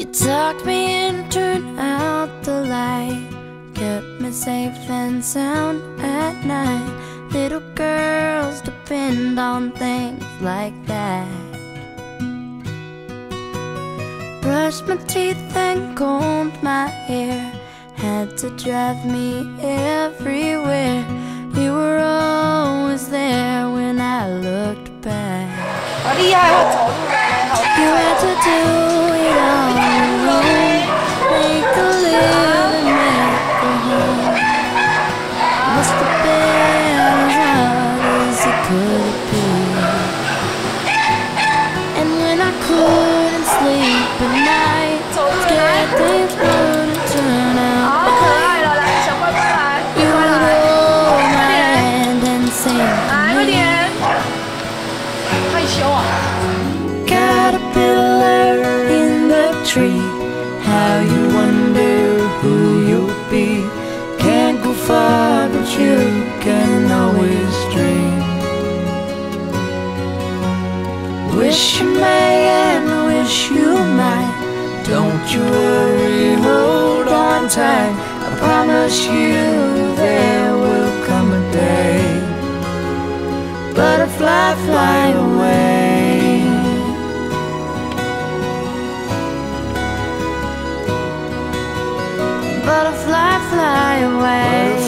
You tucked me in, turned out the light. Kept me safe and sound at night. Little girls depend on things like that. Brushed my teeth and combed my hair. Had to drive me everywhere. You were always there when I looked back. You had to do sleep at night. Scared things wouldn't turn out. Right You would hold my hand and sing Caterpillar in the tree. How you wonder who you'll be. Can't go far but you can always dream. Wish wish you might. Don't you worry, hold on tight. I promise you there will come a day. Butterfly, fly away. Butterfly, fly away.